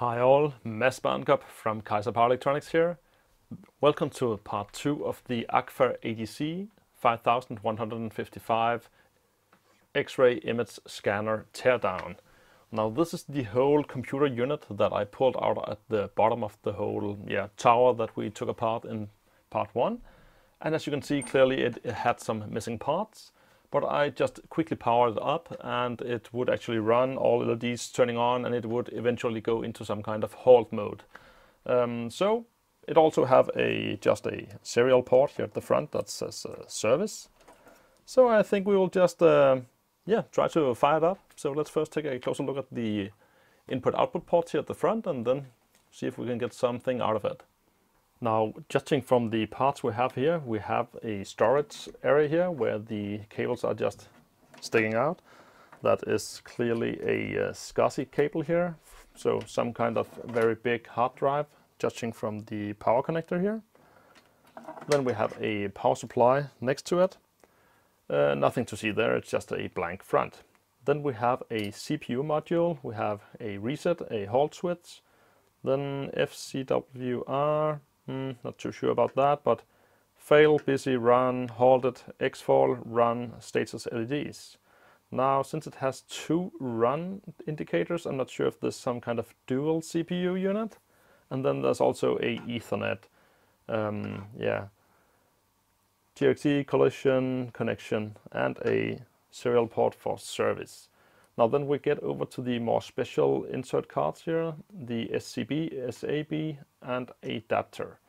Hi all, Mads Barnkob from Kaizer Power Electronics here. Welcome to part 2 of the Agfa ADC 5155 X-ray image scanner teardown. Now this is the whole computer unit that I pulled out at the bottom of the whole yeah, tower that we took apart in part 1. And as you can see clearly it, it had some missing parts but I just quickly powered it up and it would actually run all LEDs turning on and it would eventually go into some kind of halt mode. Um, so it also have a just a serial port here at the front that says uh, service. So I think we will just uh, yeah try to fire it up. So let's first take a closer look at the input output ports here at the front and then see if we can get something out of it. Now, judging from the parts we have here, we have a storage area here where the cables are just sticking out. That is clearly a uh, SCSI cable here, so some kind of very big hard drive, judging from the power connector here. Then we have a power supply next to it. Uh, nothing to see there, it's just a blank front. Then we have a CPU module, we have a reset, a halt switch, then FCWR, Hmm, not too sure about that, but fail, busy, run, halted, exfall, run, status LEDs. Now, since it has two run indicators, I'm not sure if there's some kind of dual CPU unit. And then there's also a Ethernet, um, yeah, GXE collision connection and a serial port for service. Now then we get over to the more special insert cards here, the SCB, SAB and adapter.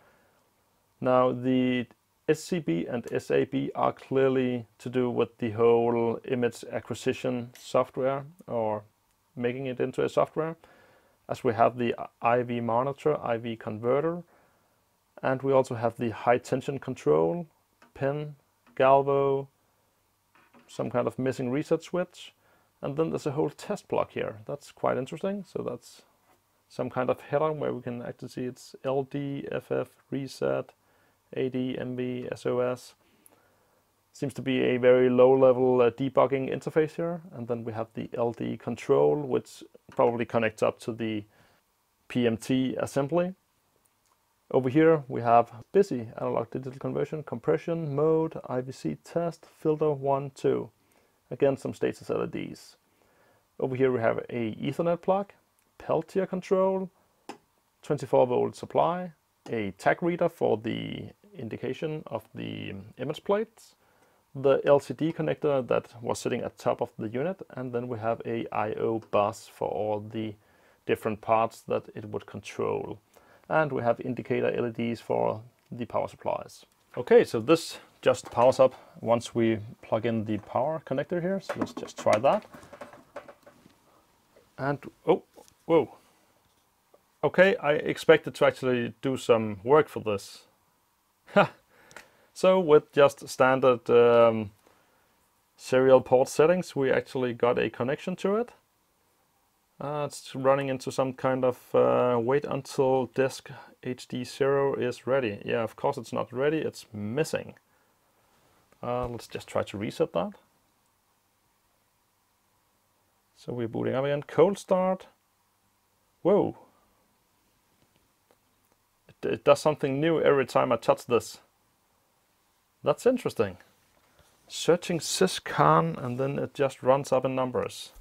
Now the SCB and SAB are clearly to do with the whole image acquisition software or making it into a software as we have the IV monitor, IV converter and we also have the high tension control, pin, galvo, some kind of missing reset switch and then there's a whole test block here. That's quite interesting. So that's some kind of header where we can actually see it's LD, FF, reset, AD, MB, SOS. Seems to be a very low level uh, debugging interface here. And then we have the LD control, which probably connects up to the PMT assembly. Over here we have busy analog digital conversion, compression, mode, IVC test, filter 1, 2. Again, some status LEDs. Over here we have a Ethernet plug, Peltier control, 24 volt supply, a tag reader for the indication of the image plates, the LCD connector that was sitting at top of the unit, and then we have a I.O. bus for all the different parts that it would control. And we have indicator LEDs for the power supplies. Okay, so this just powers up once we plug in the power connector here. So let's just try that. And, oh, whoa. Okay, I expected to actually do some work for this. so with just standard um, serial port settings, we actually got a connection to it. Uh, it's running into some kind of uh, wait until disk HD0 is ready. Yeah, of course it's not ready, it's missing. Uh, let's just try to reset that. So we're booting up again. Cold start. Whoa, it does something new every time I touch this. That's interesting. Searching syscon and then it just runs up in numbers.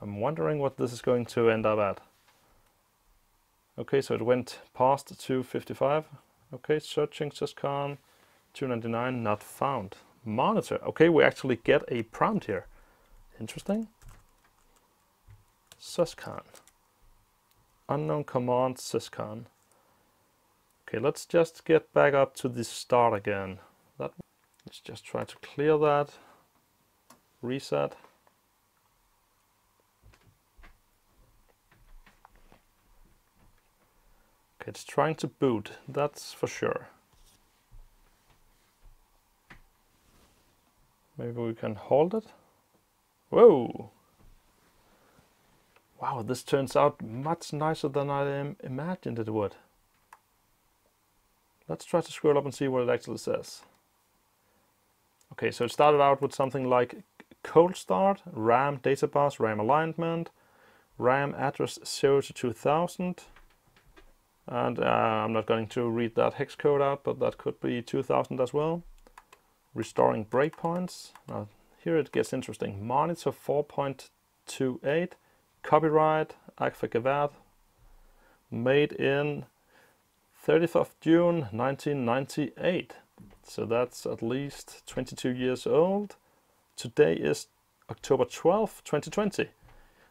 I'm wondering what this is going to end up at. Okay, so it went past 255. Okay, searching syscon 299 not found. Monitor. Okay, we actually get a prompt here. Interesting. Syscon. Unknown command syscon. Okay, let's just get back up to the start again. That, let's just try to clear that, reset. Okay, it's trying to boot, that's for sure. Maybe we can hold it. Whoa! Wow, this turns out much nicer than I imagined it would. Let's try to scroll up and see what it actually says. Okay, so it started out with something like cold start, RAM data bus, RAM alignment, RAM address 0 to 2000. And uh, I'm not going to read that hex code out, but that could be 2000 as well. Restoring breakpoints. Now here it gets interesting. Monitor 4.28. Copyright Agfa Gevaert. Made in 30th of June 1998. So that's at least 22 years old. Today is October 12th, 2020.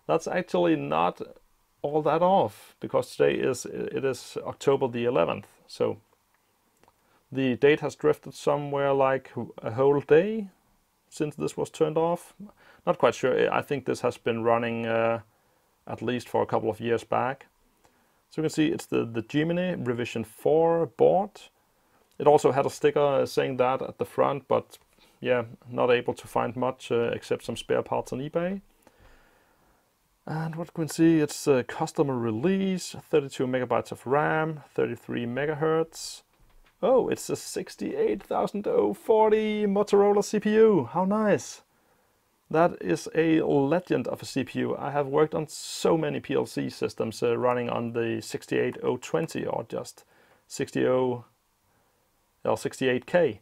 That's actually not all that off because today is it is October the 11th. So the date has drifted somewhere like a whole day since this was turned off. Not quite sure. I think this has been running uh, at least for a couple of years back. So you can see it's the, the Gemini revision 4 board. It also had a sticker saying that at the front, but yeah, not able to find much uh, except some spare parts on eBay. And what can we see? It's a customer release, 32 megabytes of RAM, 33 megahertz. Oh, it's a 68040 Motorola CPU. How nice! That is a legend of a CPU. I have worked on so many PLC systems uh, running on the 68020 or just 60 or 68K.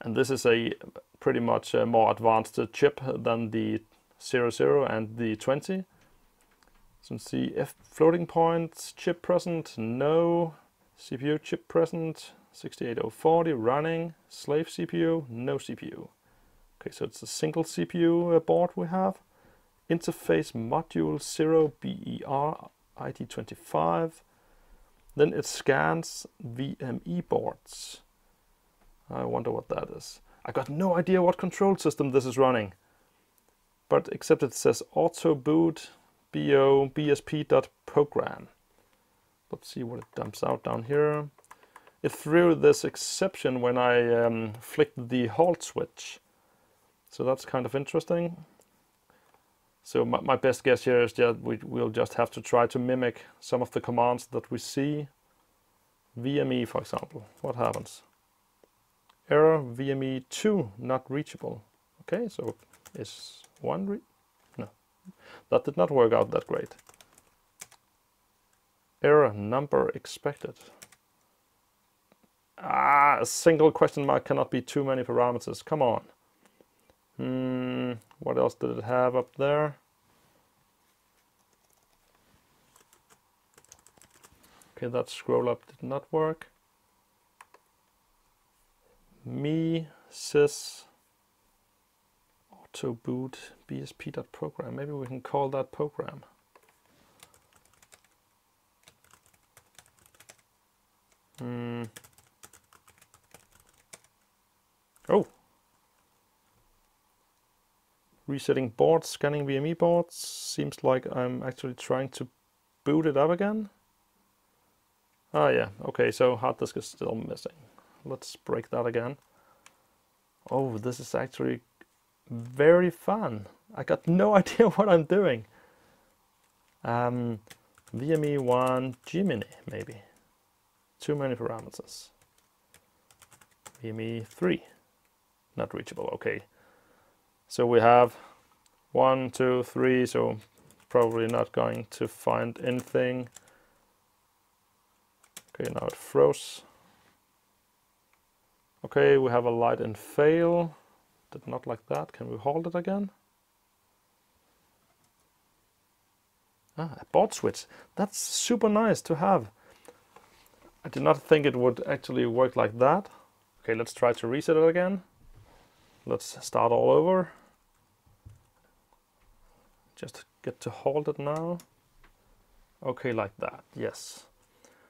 And this is a pretty much a more advanced chip than the 00 and the 20. So see if floating point chip present, no. CPU chip present, 68040 running, slave CPU, no CPU. Okay, so it's a single CPU uh, board we have. Interface module 0 BER IT25. Then it scans VME boards. I wonder what that is. I got no idea what control system this is running. But except it says auto boot bo bsp.program. Let's see what it dumps out down here. It threw this exception when I um, flicked the halt switch. So that's kind of interesting. So my, my best guess here is that we, we'll just have to try to mimic some of the commands that we see. VME, for example, what happens? Error VME2 not reachable. Okay, so is one re no, that did not work out that great. Error number expected. Ah, a single question mark cannot be too many parameters. Come on. Hmm, what else did it have up there? Okay, that scroll up did not work. Me, sys, auto boot, bsp.program. Maybe we can call that program. Hmm. Oh, resetting boards, scanning VME boards. Seems like I'm actually trying to boot it up again. Ah yeah, okay, so hard disk is still missing. Let's break that again. Oh, this is actually very fun. I got no idea what I'm doing. Um, VME1 Gemini, maybe. Too many parameters. VME3, not reachable, okay. So we have one, two, three, so probably not going to find anything. Okay, now it froze. Okay, we have a light and fail. Did not like that. Can we hold it again? Ah, a board switch. That's super nice to have. I did not think it would actually work like that. Okay, let's try to reset it again. Let's start all over. Just get to hold it now. Okay, like that, yes.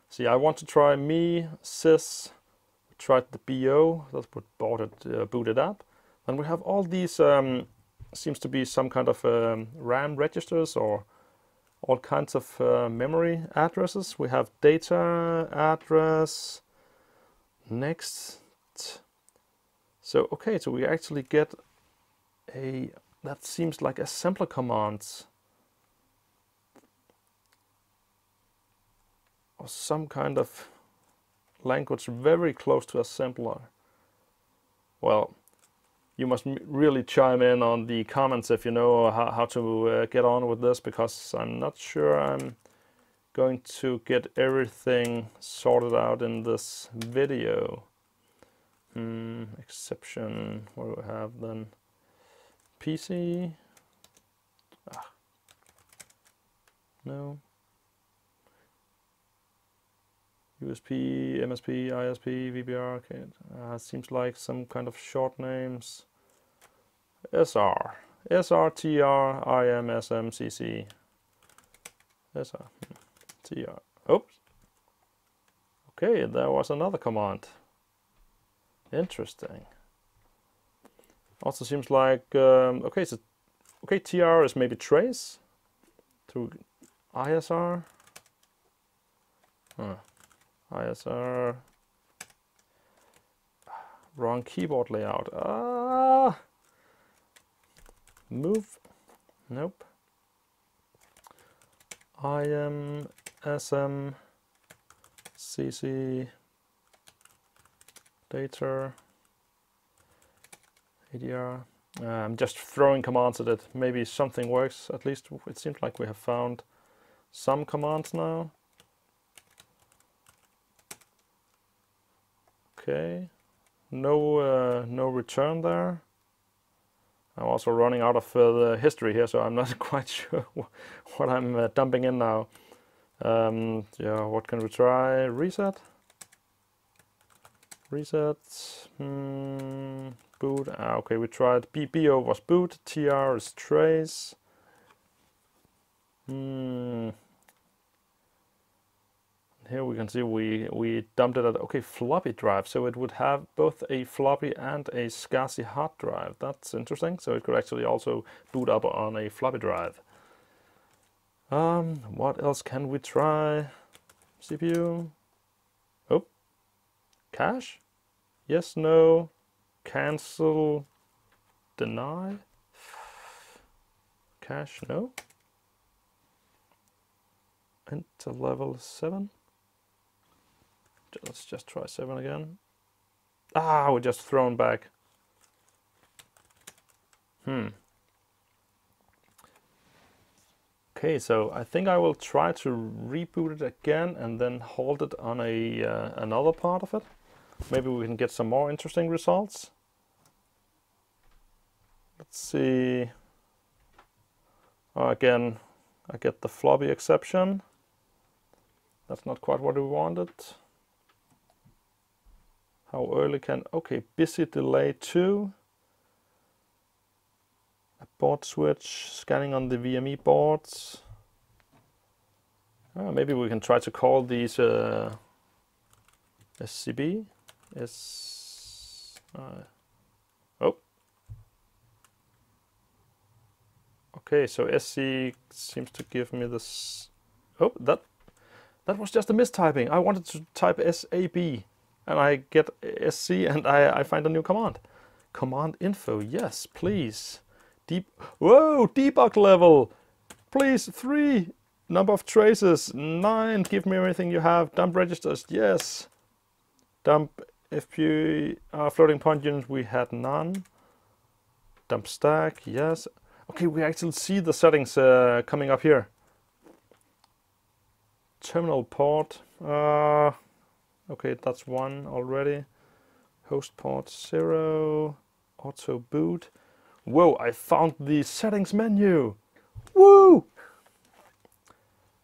See, I want to try me, sys, tried the BO, that's what bought it, uh, booted up. And we have all these, um, seems to be some kind of um, RAM registers or all kinds of uh, memory addresses. We have data address, next. So, okay, so we actually get a that seems like assembler command. Or some kind of language very close to assembler. Well, you must really chime in on the comments if you know how, how to uh, get on with this because I'm not sure I'm going to get everything sorted out in this video. Hmm, exception, what do we have then? PC? Ah. No. USP, MSP, ISP, VBR, okay. Uh, seems like some kind of short names. SR, SR, TR, IM, SM, CC. SR, TR. Oops. Okay, there was another command. Interesting. Also seems like, um, okay, so, okay, TR is maybe trace to ISR. Huh. ISR. Wrong keyboard layout. Ah! Move. Nope. IM, SM, CC, data, ADR. Uh, I'm just throwing commands at it. Maybe something works. At least it seems like we have found some commands now. Okay, no uh, no return there. I'm also running out of the history here, so I'm not quite sure what I'm uh, dumping in now. Um, yeah, what can we try? Reset. Reset. Hmm, boot. Ah, okay, we tried. B BO was boot. TR is trace. Hmm here we can see we, we dumped it at, okay, floppy drive. So it would have both a floppy and a SCSI hard drive. That's interesting. So it could actually also boot up on a floppy drive. Um, what else can we try? CPU. Oh, cache. Yes, no, cancel, deny. Cache, no. Enter level 7. Let's just try 7 again. Ah, we're just thrown back. Hmm. Okay, so I think I will try to reboot it again and then hold it on a uh, another part of it. Maybe we can get some more interesting results. Let's see. Oh, again, I get the floppy exception. That's not quite what we wanted. How early can, okay, busy delay 2. A board switch, scanning on the VME boards. Uh, maybe we can try to call these uh, SCB. S, uh, oh. Okay, so SC seems to give me this. Oh, that that was just a mistyping. I wanted to type SAB and I get SC and I, I find a new command. Command info, yes, please. Deep, whoa, debug level. Please, three. Number of traces, nine. Give me everything you have. Dump registers, yes. Dump FP uh, floating point units, we had none. Dump stack, yes. Okay, we actually see the settings uh, coming up here. Terminal port, uh, Okay, that's one already. Host port zero, auto boot. Whoa, I found the settings menu. Woo!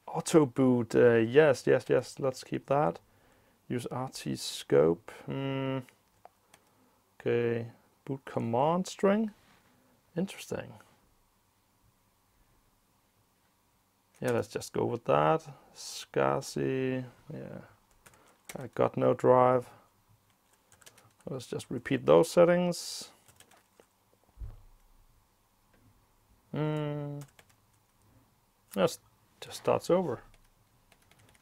Auto boot, uh, yes, yes, yes, let's keep that. Use RT scope. Mm. Okay, boot command string. Interesting. Yeah, let's just go with that. SCSI, yeah. I got no drive. Let's just repeat those settings. Mm. Yes, just starts over.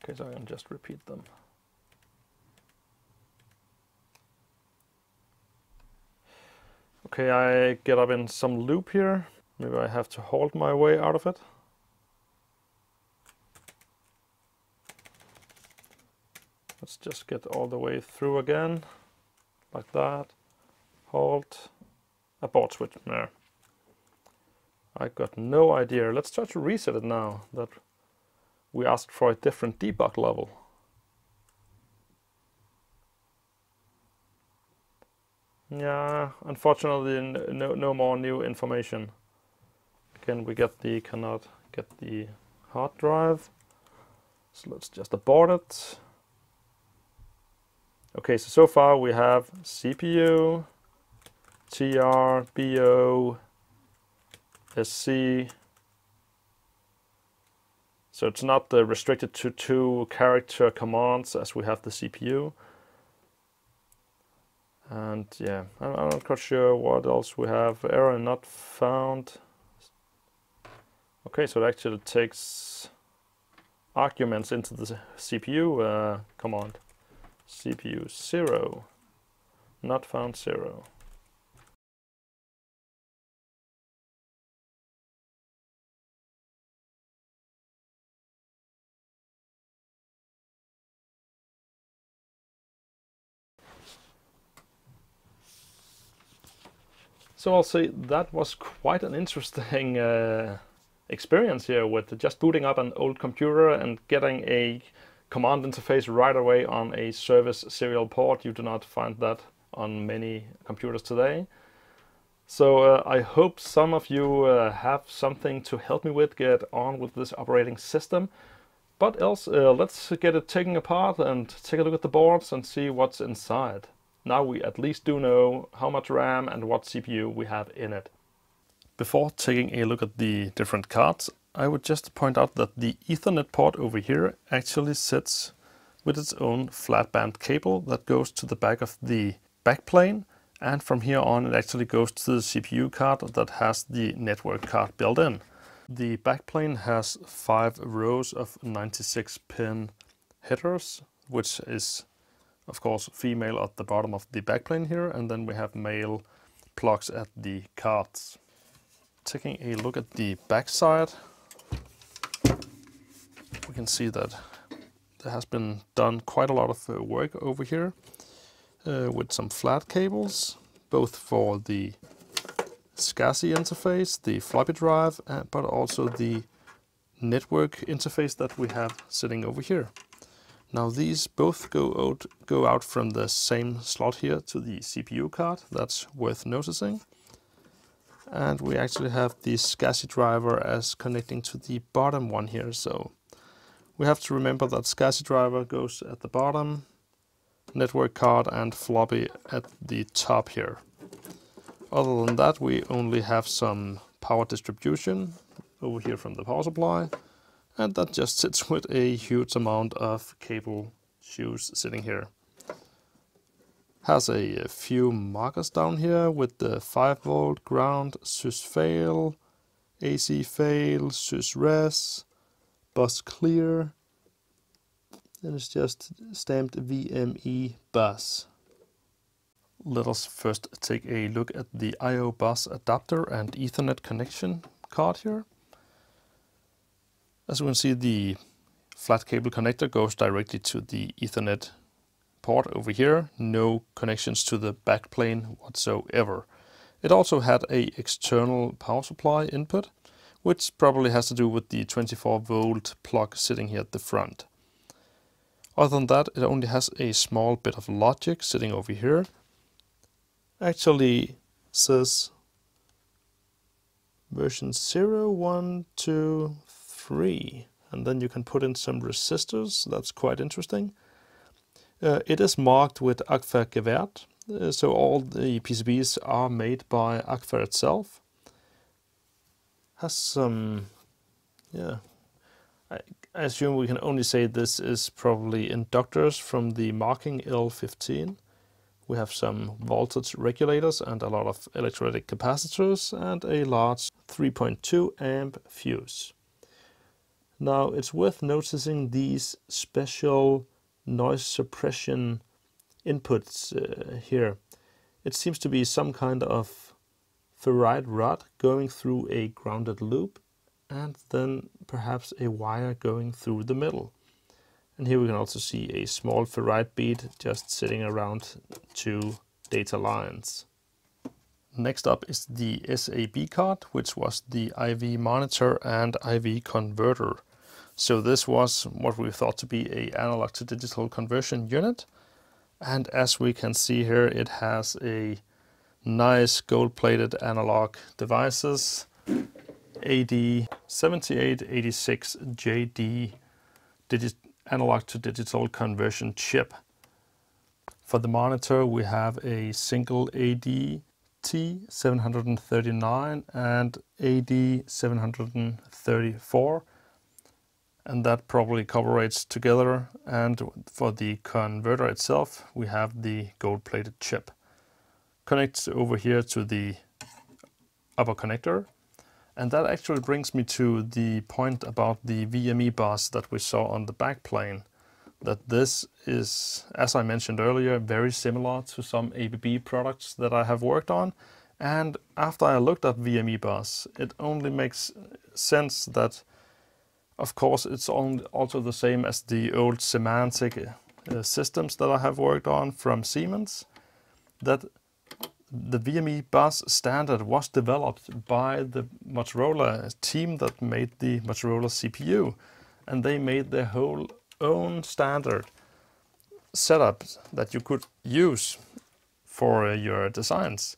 Okay, so I can just repeat them. Okay, I get up in some loop here. Maybe I have to hold my way out of it. Let's just get all the way through again, like that. Hold. a board switch there. I got no idea. Let's try to reset it now that we asked for a different debug level. Yeah, unfortunately no, no more new information. Again, we get the cannot get the hard drive. So let's just abort it. Okay, so so far we have CPU, TR, BO, SC. So it's not uh, restricted to two character commands as we have the CPU. And yeah, I'm, I'm not quite sure what else we have. Error not found. Okay, so it actually takes arguments into the CPU uh, command. CPU 0, not found 0. So I'll say that was quite an interesting uh, experience here with just booting up an old computer and getting a command interface right away on a service serial port. You do not find that on many computers today. So uh, I hope some of you uh, have something to help me with get on with this operating system. But else, uh, let's get it taken apart and take a look at the boards and see what's inside. Now we at least do know how much RAM and what CPU we have in it. Before taking a look at the different cards, I would just point out that the Ethernet port over here actually sits with its own flat band cable that goes to the back of the backplane and from here on it actually goes to the CPU card that has the network card built in. The backplane has five rows of 96 pin headers, which is of course female at the bottom of the backplane here and then we have male plugs at the cards. Taking a look at the backside we can see that there has been done quite a lot of uh, work over here uh, with some flat cables both for the SCSI interface, the floppy drive, uh, but also the network interface that we have sitting over here. Now these both go out, go out from the same slot here to the CPU card. That's worth noticing. And we actually have the SCSI driver as connecting to the bottom one here. So we have to remember that SCSI driver goes at the bottom, network card and floppy at the top here. Other than that, we only have some power distribution over here from the power supply and that just sits with a huge amount of cable shoes sitting here. Has a, few markers down here with the 5 volt ground, sys fail, AC fail, sys res, bus clear, and it's just stamped VME bus. Let us first take a look at the IO bus adapter and Ethernet connection card here. As you can see, the flat cable connector goes directly to the Ethernet port over here. No connections to the backplane whatsoever. It also had a external power supply input, which probably has to do with the 24 volt plug sitting here at the front. Other than that, it only has a small bit of logic sitting over here. Actually says version 0, 1, 2, free. And then you can put in some resistors. That's quite interesting. Uh, it is marked with Agfa Gevaert. Uh, so all the PCBs are made by Agfa itself. Has some, yeah. I, I assume we can only say this is probably inductors from the marking L15. We have some voltage regulators and a lot of electrolytic capacitors and a large 3.2 amp fuse. Now it's worth noticing these special noise suppression inputs uh, here. It seems to be some kind of ferrite rod going through a grounded loop and then perhaps a wire going through the middle. And here we can also see a small ferrite bead just sitting around two data lines. Next up is the SAB card, which was the IV monitor and IV converter. So this was what we thought to be a analog to digital conversion unit. And as we can see here, it has a nice gold-plated analog devices, AD7886JD analog to digital conversion chip. For the monitor, we have a single AD T739 and AD734 and that probably cooperates together and for the converter itself we have the gold plated chip. Connects over here to the upper connector and that actually brings me to the point about the VME bus that we saw on the backplane that this is, as I mentioned earlier, very similar to some ABB products that I have worked on. And after I looked at VME bus, it only makes sense that, of course, it's also the same as the old Simatic uh, systems that I have worked on from Siemens, that the VME bus standard was developed by the Motorola team that made the Motorola CPU. And they made their whole own standard setup that you could use for your designs.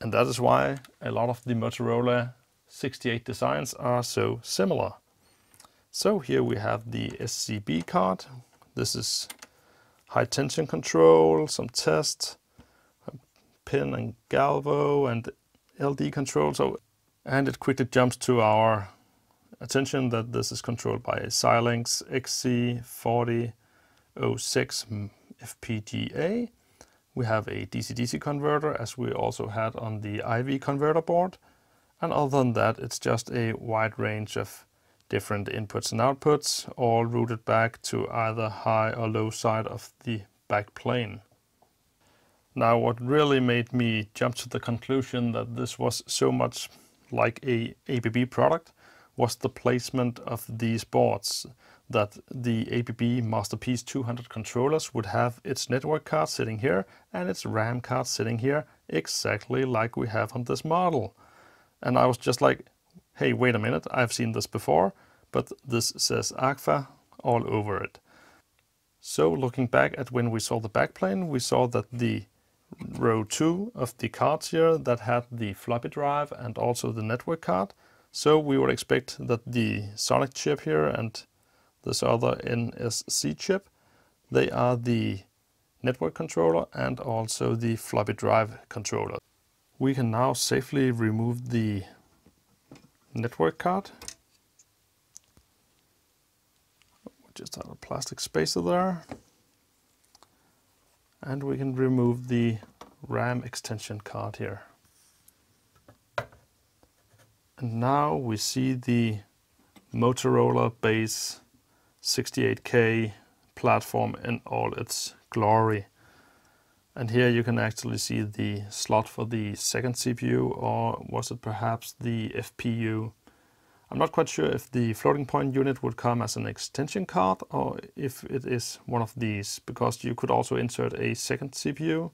And that is why a lot of the Motorola 68 designs are so similar. So here we have the SCB card. This is high tension control, some test, pin and galvo and LD control. So, and it quickly jumps to our attention that this is controlled by a Xilinx XC4006 FPGA. We have a DC-DC converter as we also had on the IV converter board. And other than that, it's just a wide range of different inputs and outputs, all routed back to either high or low side of the back plane. Now, what really made me jump to the conclusion that this was so much like a ABB product was the placement of these boards that the ABB Masterpiece 200 controllers would have its network card sitting here and its RAM card sitting here exactly like we have on this model. And I was just like, hey, wait a minute, I've seen this before, but this says Agfa all over it. So looking back at when we saw the backplane, we saw that the row 2 of the cards here that had the floppy drive and also the network card so we would expect that the Sonic chip here and this other NSC chip, they are the network controller and also the floppy drive controller. We can now safely remove the network card. Just have a plastic spacer there. And we can remove the RAM extension card here. And now we see the Motorola base 68K platform in all its glory. And here you can actually see the slot for the second CPU or was it perhaps the FPU. I'm not quite sure if the floating point unit would come as an extension card or if it is one of these because you could also insert a second CPU.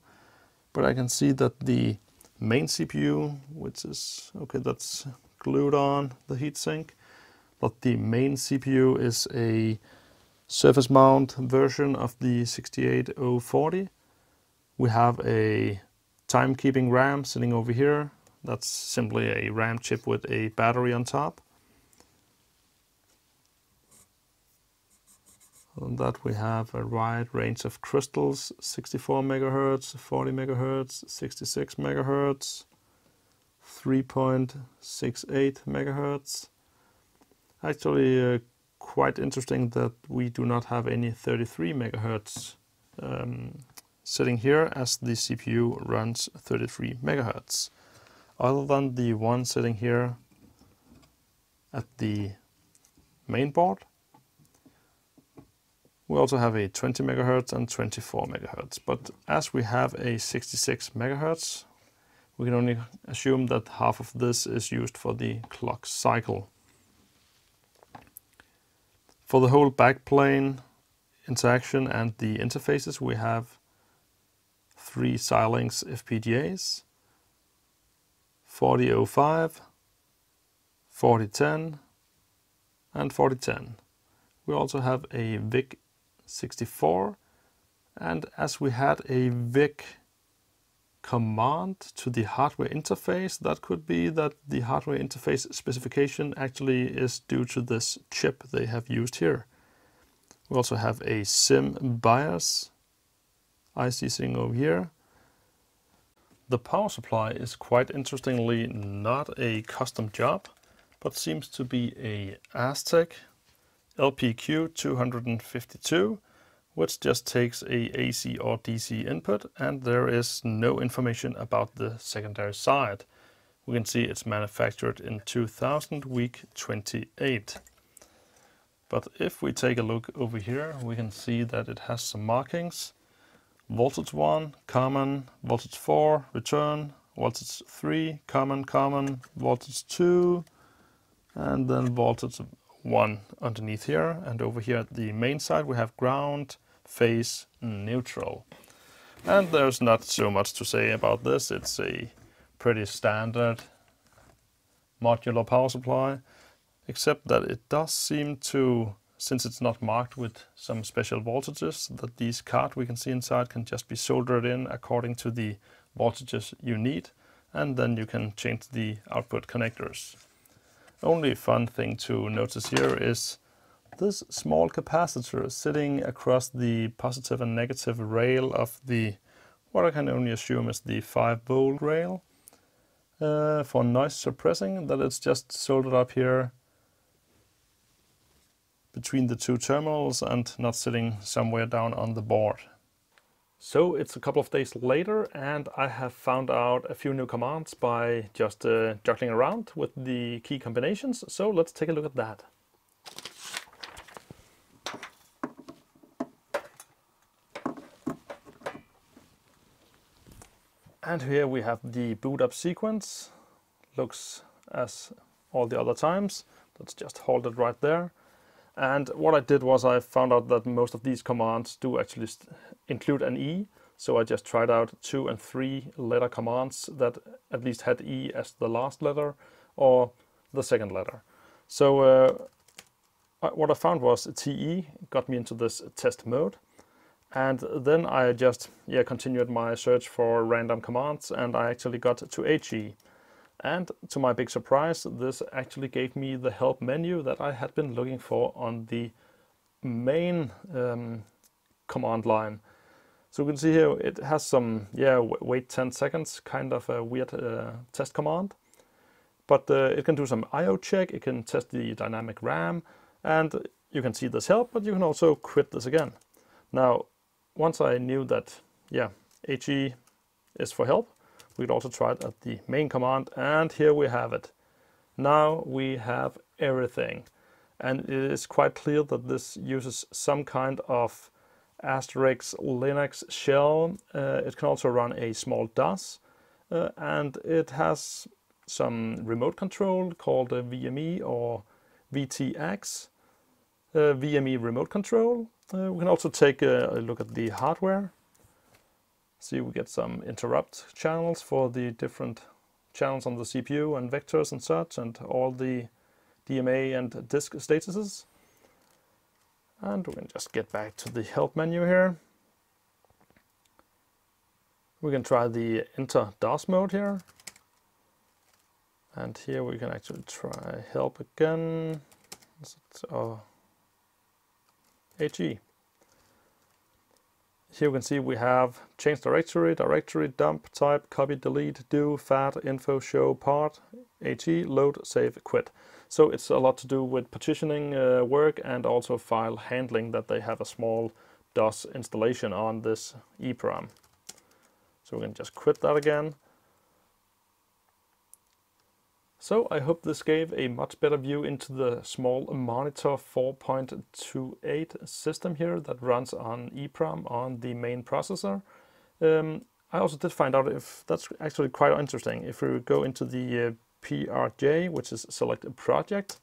But I can see that the main CPU, which is, okay, that's glued on the heatsink. But the main CPU is a surface mount version of the 68040. We have a timekeeping RAM sitting over here. That's simply a RAM chip with a battery on top. That we have a wide range of crystals, 64 megahertz, 40 megahertz, 66 megahertz, 3.68 megahertz. Actually, uh, quite interesting that we do not have any 33 megahertz um, sitting here as the CPU runs 33 megahertz. Other than the one sitting here at the main board, we also have a 20 megahertz and 24 megahertz. But as we have a 66 megahertz, we can only assume that half of this is used for the clock cycle. For the whole backplane interaction and the interfaces, we have three Xilinx FPGAs. 4005, 4010, and 4010. We also have a VIC 64 and as we had a VIC command to the hardware interface, that could be that the hardware interface specification actually is due to this chip they have used here. We also have a SIM BIOS IC sitting over here. The power supply is quite interestingly not a custom job, but seems to be a Astec LPQ 252 which just takes a AC or DC input and there is no information about the secondary side. We can see it's manufactured in 2000 week 28. But if we take a look over here, we can see that it has some markings. Voltage 1, common, voltage 4, return, voltage 3, common, common, voltage 2, and then voltage 1 underneath here. And over here at the main side we have ground, phase neutral. And there's not so much to say about this. It's a pretty standard modular power supply, except that it does seem to, since it's not marked with some special voltages, that these cards we can see inside can just be soldered in according to the voltages you need, and then you can change the output connectors. Only fun thing to notice here is this small capacitor sitting across the positive and negative rail of the, what I can only assume is the 5 volt rail uh, for noise suppressing, that it's just soldered up here between the two terminals and not sitting somewhere down on the board. So it's a couple of days later and I have found out a few new commands by just uh, juggling around with the key combinations. So let's take a look at that. And here we have the boot up sequence. Looks as all the other times. Let's just hold it right there. And what I did was I found out that most of these commands do actually include an E. So I just tried out two and three letter commands that at least had E as the last letter or the second letter. So uh, what I found was TE got me into this test mode. And then I just yeah continued my search for random commands and I actually got to HE. And to my big surprise, this actually gave me the help menu that I had been looking for on the main um, command line. So you can see here it has some, yeah, wait 10 seconds, kind of a weird uh, test command. But uh, it can do some IO check, it can test the dynamic RAM, and you can see this help, but you can also quit this again. Now, once I knew that, yeah, HE is for help, we could also try it at the main command, and here we have it. Now we have everything. And it is quite clear that this uses some kind of Asterix Linux shell. Uh, it can also run a small DOS, uh, and it has some remote control called a VME or VTX, uh, VME remote control, uh, we can also take a, a, look at the hardware. See, we get some interrupt channels for the different channels on the CPU and vectors and such, and all the DMA and disk statuses. And we can just get back to the help menu here. We can try the enter DOS mode here. And here we can actually try help again. Oh, HE. Here we can see we have change directory, directory, dump, type, copy, delete, do, fat, info, show, part, HE, load, save, quit. So it's a lot to do with partitioning uh, work and also file handling that they have a small DOS installation on this EEPROM. So we can just quit that again. So I hope this gave a much better view into the small monitor 4.28 system here that runs on EEPROM on the main processor. Um, I also did find out if that's actually quite interesting. If we go into the uh, PRJ, which is select a project,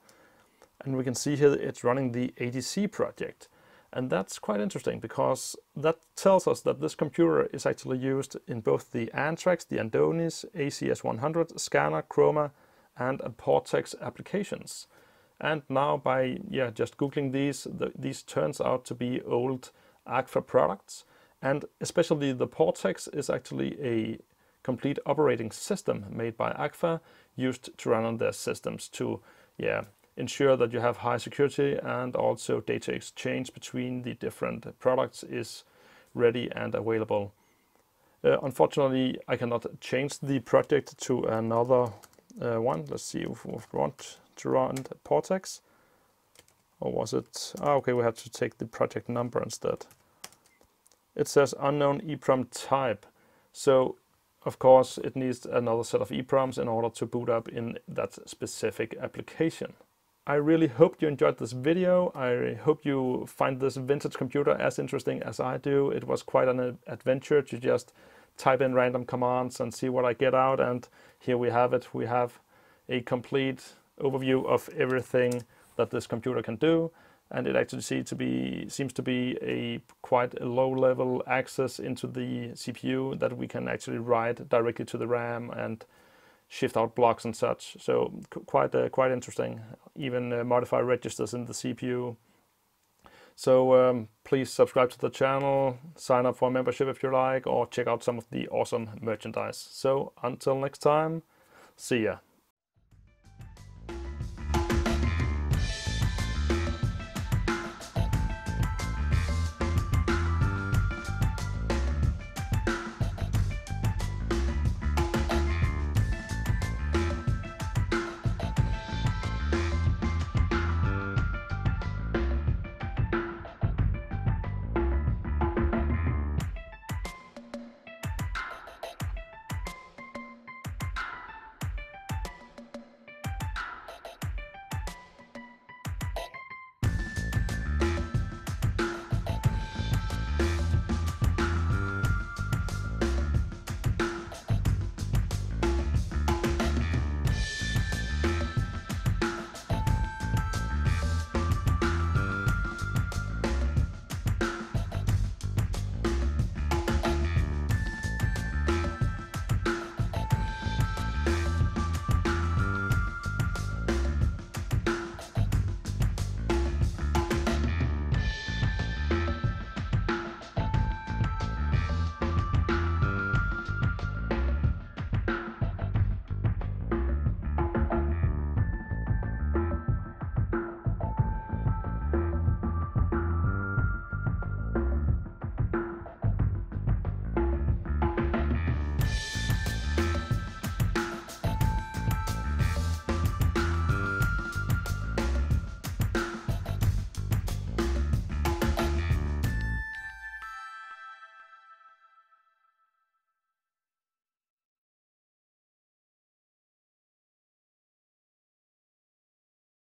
and we can see here it's running the ADC project. And that's quite interesting because that tells us that this computer is actually used in both the Antrax, the Andonis, ACS100, Scanner, Chroma, and Portex applications. And now by yeah just googling these, the, these turns out to be old Agfa products. And especially the Portex is actually a complete operating system made by Agfa used to run on their systems to yeah ensure that you have high security and also data exchange between the different products is ready and available. Uh, unfortunately, I cannot change the project to another uh, one. Let's see if we want to run Portex. Or was it? Oh, okay, we have to take the project number instead. It says unknown EEPROM type. So, of course, it needs another set of EEPROMs in order to boot up in that specific application. I really hope you enjoyed this video. I hope you find this vintage computer as interesting as I do. It was quite an adventure to just type in random commands and see what I get out. And here we have it. We have a complete overview of everything that this computer can do. And it actually seems to be, seems to be a quite a low level access into the CPU that we can actually write directly to the RAM and shift out blocks and such. So quite uh, quite interesting. Even uh, modify registers in the CPU. So um, please subscribe to the channel, sign up for membership if you like, or check out some of the awesome merchandise. So until next time, see ya.